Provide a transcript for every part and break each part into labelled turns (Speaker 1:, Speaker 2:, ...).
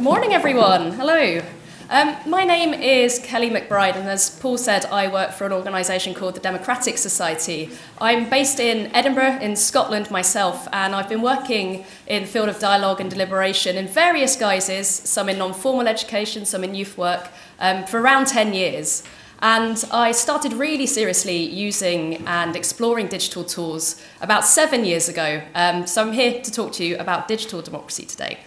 Speaker 1: Morning, everyone. Hello. Um, my name is Kelly McBride, and as Paul said, I work for an organisation called the Democratic Society. I'm based in Edinburgh, in Scotland, myself, and I've been working in the field of dialogue and deliberation in various guises, some in non formal education, some in youth work, um, for around 10 years. And I started really seriously using and exploring digital tools about seven years ago. Um, so I'm here to talk to you about digital democracy today.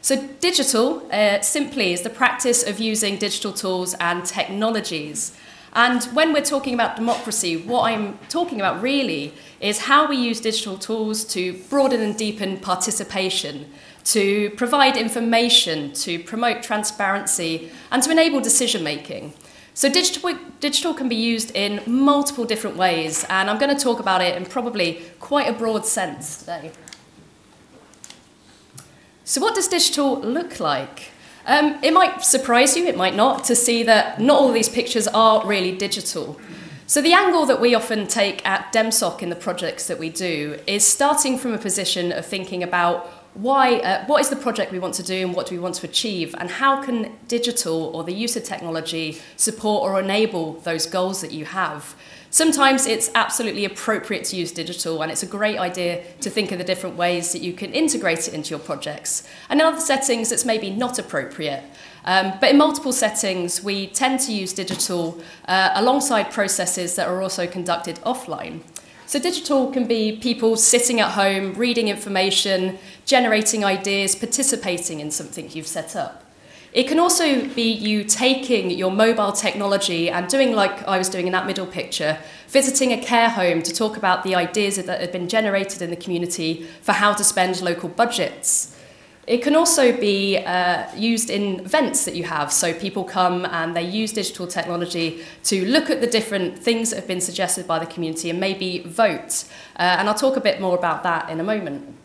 Speaker 1: So, digital uh, simply is the practice of using digital tools and technologies. And when we're talking about democracy, what I'm talking about really is how we use digital tools to broaden and deepen participation, to provide information, to promote transparency, and to enable decision making. So digital, digital can be used in multiple different ways, and I'm going to talk about it in probably quite a broad sense today. So what does digital look like? Um, it might surprise you, it might not, to see that not all these pictures are really digital. So the angle that we often take at DemSoc in the projects that we do is starting from a position of thinking about why, uh, what is the project we want to do and what do we want to achieve and how can digital or the use of technology support or enable those goals that you have. Sometimes it's absolutely appropriate to use digital, and it's a great idea to think of the different ways that you can integrate it into your projects. And in other settings, it's maybe not appropriate. Um, but in multiple settings, we tend to use digital uh, alongside processes that are also conducted offline. So, digital can be people sitting at home, reading information, generating ideas, participating in something you've set up. It can also be you taking your mobile technology and doing like I was doing in that middle picture, visiting a care home to talk about the ideas that have been generated in the community for how to spend local budgets. It can also be uh, used in events that you have. So people come and they use digital technology to look at the different things that have been suggested by the community and maybe vote. Uh, and I'll talk a bit more about that in a moment.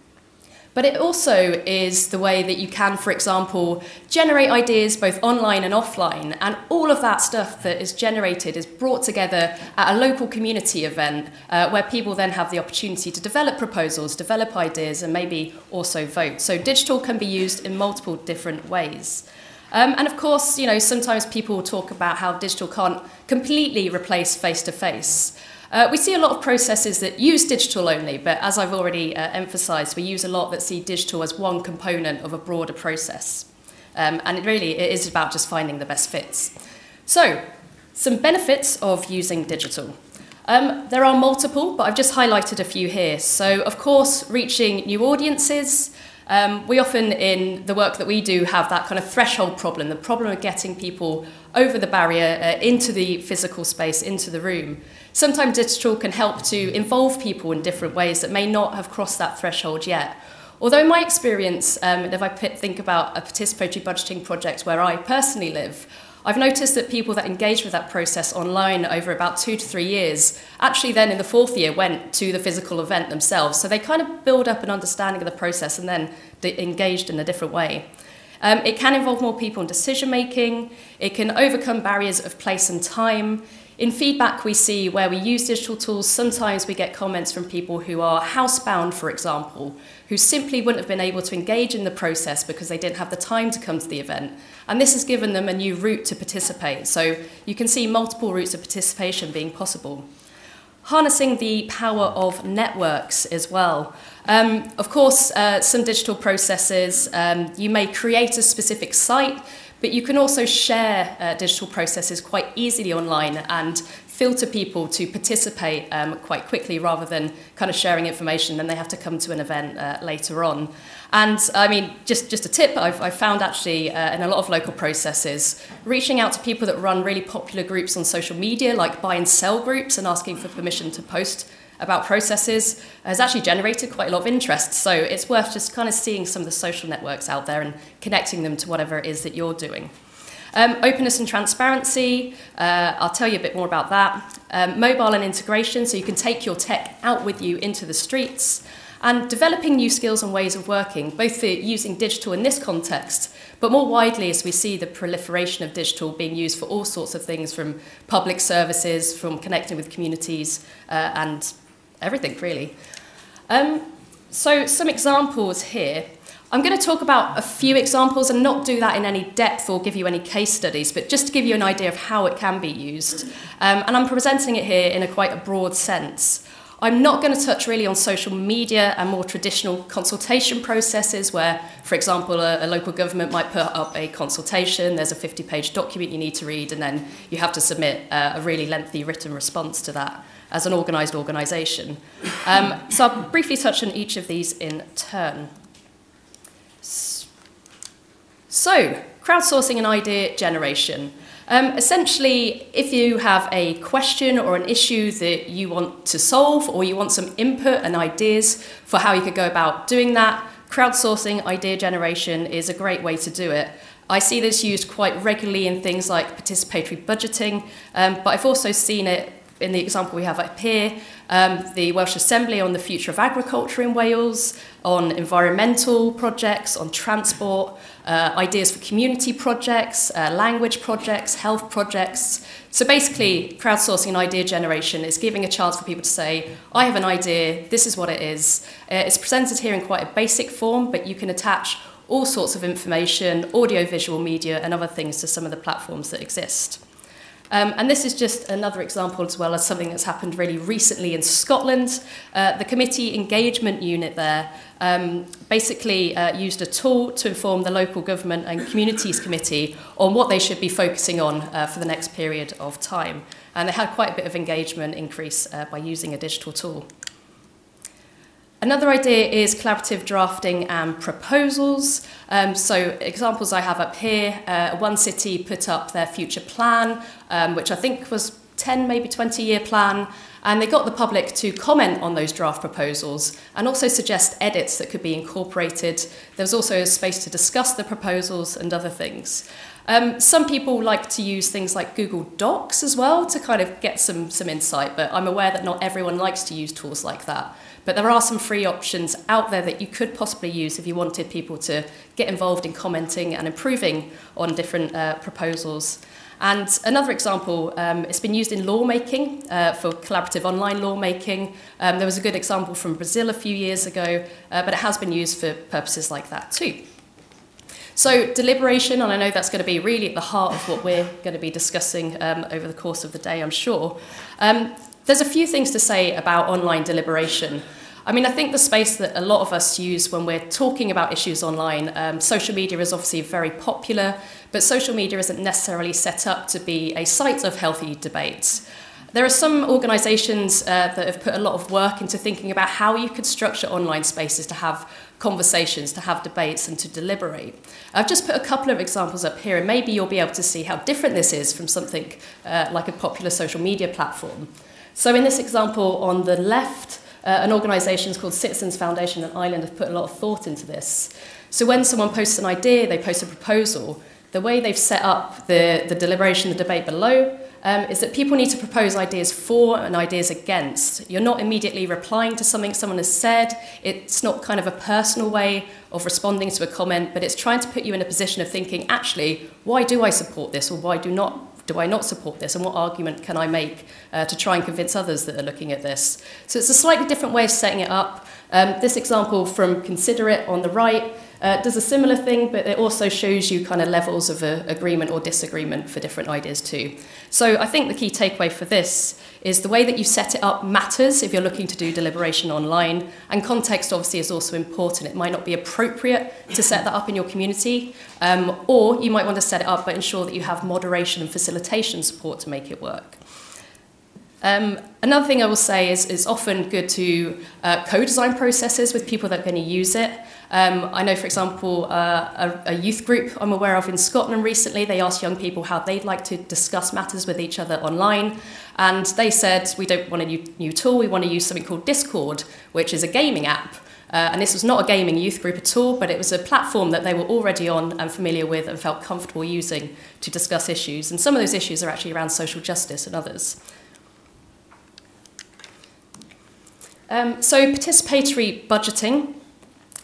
Speaker 1: But it also is the way that you can, for example, generate ideas both online and offline. And all of that stuff that is generated is brought together at a local community event uh, where people then have the opportunity to develop proposals, develop ideas, and maybe also vote. So digital can be used in multiple different ways. Um, and of course, you know, sometimes people talk about how digital can't completely replace face to face. Uh, we see a lot of processes that use digital only, but as I've already uh, emphasised, we use a lot that see digital as one component of a broader process. Um, and it really it is about just finding the best fits. So, some benefits of using digital. Um, there are multiple, but I've just highlighted a few here. So, of course, reaching new audiences. Um, we often, in the work that we do, have that kind of threshold problem the problem of getting people over the barrier uh, into the physical space, into the room. Sometimes digital can help to involve people in different ways that may not have crossed that threshold yet. Although my experience, um, if I think about a participatory budgeting project where I personally live, I've noticed that people that engage with that process online over about two to three years actually then in the fourth year went to the physical event themselves. So they kind of build up an understanding of the process and then engaged in a different way. Um, it can involve more people in decision making. It can overcome barriers of place and time. In feedback, we see where we use digital tools, sometimes we get comments from people who are housebound, for example, who simply wouldn't have been able to engage in the process because they didn't have the time to come to the event. And this has given them a new route to participate. So you can see multiple routes of participation being possible. Harnessing the power of networks as well. Um, of course, uh, some digital processes, um, you may create a specific site But you can also share uh, digital processes quite easily online and filter people to participate um, quite quickly rather than kind of sharing information then they have to come to an event uh, later on. And I mean, just, just a tip I've, I've found actually uh, in a lot of local processes, reaching out to people that run really popular groups on social media like buy and sell groups and asking for permission to post about processes has actually generated quite a lot of interest. So it's worth just kind of seeing some of the social networks out there and connecting them to whatever it is that you're doing. Um, openness and transparency, uh, I'll tell you a bit more about that. Um, mobile and integration, so you can take your tech out with you into the streets. And developing new skills and ways of working, both for using digital in this context, but more widely as we see the proliferation of digital being used for all sorts of things from public services, from connecting with communities, uh, and everything really. Um, so some examples here. I'm going to talk about a few examples and not do that in any depth or give you any case studies, but just to give you an idea of how it can be used. Um, and I'm presenting it here in a quite a broad sense. I'm not going to touch really on social media and more traditional consultation processes where, for example, a, a local government might put up a consultation, there's a 50 page document you need to read, and then you have to submit uh, a really lengthy written response to that as an organised organisation. Um, so I'll briefly touch on each of these in turn. So, crowdsourcing and idea generation. Um, essentially, if you have a question or an issue that you want to solve, or you want some input and ideas for how you could go about doing that, crowdsourcing idea generation is a great way to do it. I see this used quite regularly in things like participatory budgeting, um, but I've also seen it in the example we have up here, um, the Welsh Assembly on the future of agriculture in Wales, on environmental projects, on transport, uh, ideas for community projects, uh, language projects, health projects. So basically, crowdsourcing and idea generation is giving a chance for people to say, I have an idea, this is what it is. Uh, it's presented here in quite a basic form, but you can attach all sorts of information, audio-visual media, and other things to some of the platforms that exist. Um, and this is just another example as well as something that's happened really recently in Scotland. Uh, the committee engagement unit there um, basically uh, used a tool to inform the local government and communities committee on what they should be focusing on uh, for the next period of time. And they had quite a bit of engagement increase uh, by using a digital tool. Another idea is collaborative drafting and proposals. Um, so examples I have up here, uh, one city put up their future plan, um, which I think was 10, maybe 20 year plan, and they got the public to comment on those draft proposals and also suggest edits that could be incorporated. There was also a space to discuss the proposals and other things. Um, some people like to use things like Google Docs as well to kind of get some, some insight, but I'm aware that not everyone likes to use tools like that. But there are some free options out there that you could possibly use if you wanted people to get involved in commenting and improving on different uh, proposals. And another example, um, it's been used in lawmaking uh, for collaborative online lawmaking. Um, there was a good example from Brazil a few years ago, uh, but it has been used for purposes like that too. So deliberation, and I know that's going to be really at the heart of what we're going to be discussing um, over the course of the day, I'm sure. Um, there's a few things to say about online deliberation. I mean, I think the space that a lot of us use when we're talking about issues online, um, social media is obviously very popular, but social media isn't necessarily set up to be a site of healthy debates. There are some organisations uh, that have put a lot of work into thinking about how you could structure online spaces to have conversations, to have debates, and to deliberate. I've just put a couple of examples up here, and maybe you'll be able to see how different this is from something uh, like a popular social media platform. So in this example on the left, uh, an organisation called Citizens Foundation in Iceland have put a lot of thought into this. So when someone posts an idea, they post a proposal, the way they've set up the, the deliberation, the debate below, um, is that people need to propose ideas for and ideas against. You're not immediately replying to something someone has said. It's not kind of a personal way of responding to a comment, but it's trying to put you in a position of thinking, actually, why do I support this or why do not do I not support this and what argument can I make uh, to try and convince others that are looking at this? So it's a slightly different way of setting it up. Um, this example from Consider It on the right uh, does a similar thing, but it also shows you kind of levels of uh, agreement or disagreement for different ideas too. So I think the key takeaway for this is the way that you set it up matters if you're looking to do deliberation online, and context obviously is also important. It might not be appropriate to set that up in your community, um, or you might want to set it up but ensure that you have moderation and facilitation support to make it work. Um, another thing I will say is it's often good to uh, co-design processes with people that are going to use it. Um, I know, for example, uh, a, a youth group I'm aware of in Scotland recently, they asked young people how they'd like to discuss matters with each other online. And they said, we don't want a new, new tool, we want to use something called Discord, which is a gaming app. Uh, and this was not a gaming youth group at all, but it was a platform that they were already on and familiar with and felt comfortable using to discuss issues. And some of those issues are actually around social justice and others. Um, so participatory budgeting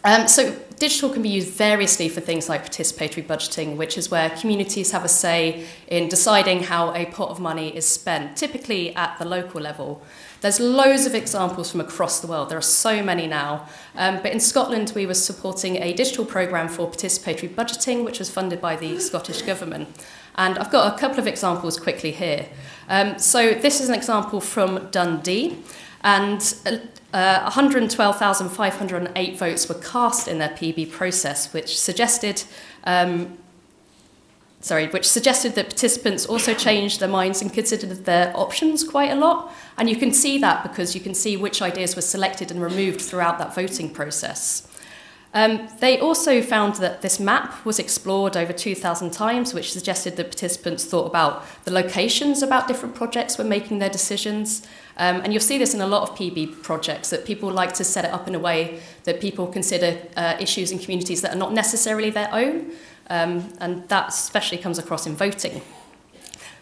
Speaker 1: Um, so digital can be used variously for things like participatory budgeting, which is where communities have a say in deciding how a pot of money is spent, typically at the local level. There's loads of examples from across the world. There are so many now. Um, but in Scotland, we were supporting a digital programme for participatory budgeting, which was funded by the Scottish Government. And I've got a couple of examples quickly here. Um, so this is an example from Dundee. And uh, 112,508 votes were cast in their PB process, which suggested um, sorry, which suggested that participants also changed their minds and considered their options quite a lot. And you can see that because you can see which ideas were selected and removed throughout that voting process. Um, they also found that this map was explored over 2,000 times, which suggested that participants thought about the locations about different projects when making their decisions. Um, and you'll see this in a lot of PB projects, that people like to set it up in a way that people consider uh, issues in communities that are not necessarily their own. Um, and that especially comes across in voting.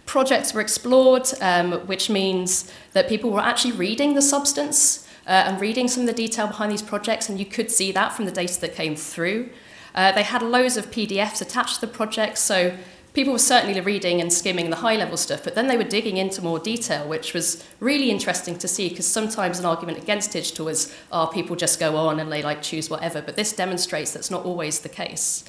Speaker 1: Projects were explored, um, which means that people were actually reading the substance uh, and reading some of the detail behind these projects, and you could see that from the data that came through. Uh, they had loads of PDFs attached to the projects, so people were certainly reading and skimming the high level stuff, but then they were digging into more detail, which was really interesting to see because sometimes an argument against digital is, oh, people just go on and they like choose whatever, but this demonstrates that's not always the case.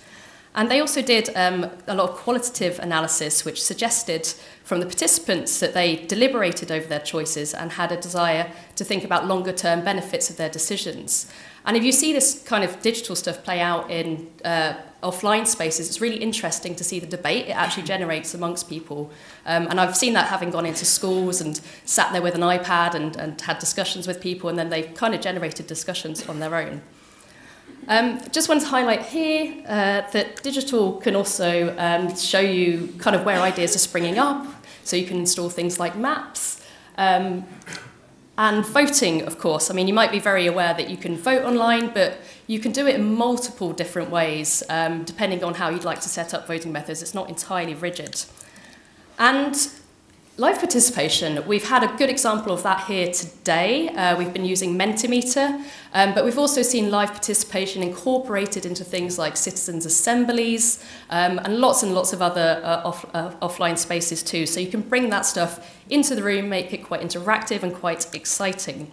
Speaker 1: And they also did um, a lot of qualitative analysis, which suggested from the participants that they deliberated over their choices and had a desire to think about longer term benefits of their decisions. And if you see this kind of digital stuff play out in uh, offline spaces, it's really interesting to see the debate it actually generates amongst people. Um, and I've seen that having gone into schools and sat there with an iPad and, and had discussions with people, and then they've kind of generated discussions on their own. Um, just want to highlight here uh, that digital can also um, show you kind of where ideas are springing up. So you can install things like maps. Um, and voting, of course. I mean, you might be very aware that you can vote online, but you can do it in multiple different ways, um, depending on how you'd like to set up voting methods. It's not entirely rigid. And Live participation, we've had a good example of that here today. Uh, we've been using Mentimeter, um, but we've also seen live participation incorporated into things like citizens' assemblies um, and lots and lots of other uh, off, uh, offline spaces too. So you can bring that stuff into the room, make it quite interactive and quite exciting.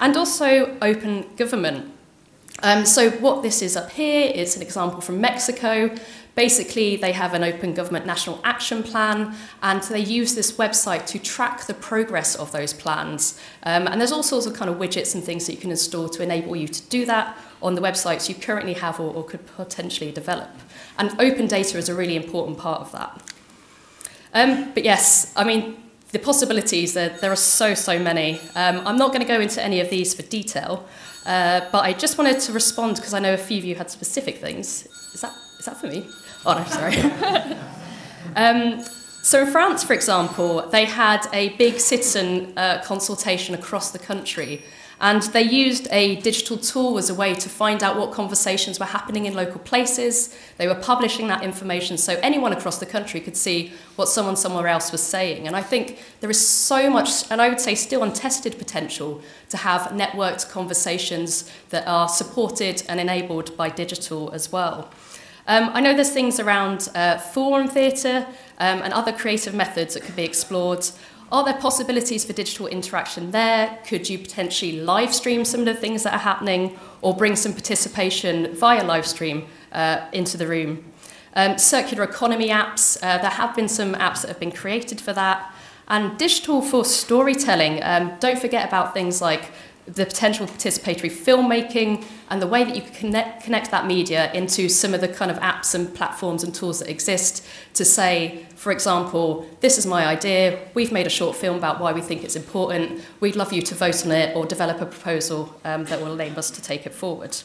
Speaker 1: And also open government. Um, so what this is up here is an example from Mexico. Basically, they have an open government national action plan, and they use this website to track the progress of those plans. Um, and there's all sorts of kind of widgets and things that you can install to enable you to do that on the websites you currently have or, or could potentially develop. And open data is a really important part of that. Um, but yes, I mean, the possibilities, there, there are so, so many. Um, I'm not going to go into any of these for detail, uh, but I just wanted to respond because I know a few of you had specific things. Is that, is that for me? Oh, no, sorry. um, so in France, for example, they had a big citizen uh, consultation across the country, and they used a digital tool as a way to find out what conversations were happening in local places. They were publishing that information so anyone across the country could see what someone somewhere else was saying. And I think there is so much, and I would say still untested potential, to have networked conversations that are supported and enabled by digital as well. Um, I know there's things around uh, forum theatre um, and other creative methods that could be explored. Are there possibilities for digital interaction there? Could you potentially live stream some of the things that are happening or bring some participation via live stream uh, into the room? Um, circular economy apps, uh, there have been some apps that have been created for that. And digital for storytelling, um, don't forget about things like the potential participatory filmmaking and the way that you can connect, connect that media into some of the kind of apps and platforms and tools that exist to say, for example, this is my idea, we've made a short film about why we think it's important, we'd love you to vote on it or develop a proposal um, that will enable us to take it forward.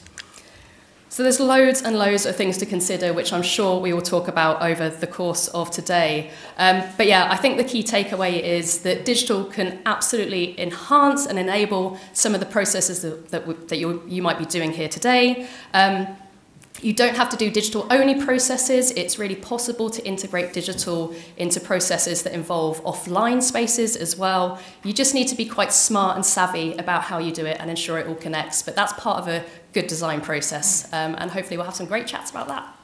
Speaker 1: So there's loads and loads of things to consider, which I'm sure we will talk about over the course of today. Um, but yeah, I think the key takeaway is that digital can absolutely enhance and enable some of the processes that, that, that you, you might be doing here today. Um, you don't have to do digital only processes. It's really possible to integrate digital into processes that involve offline spaces as well. You just need to be quite smart and savvy about how you do it and ensure it all connects. But that's part of a good design process. Um, and hopefully we'll have some great chats about that.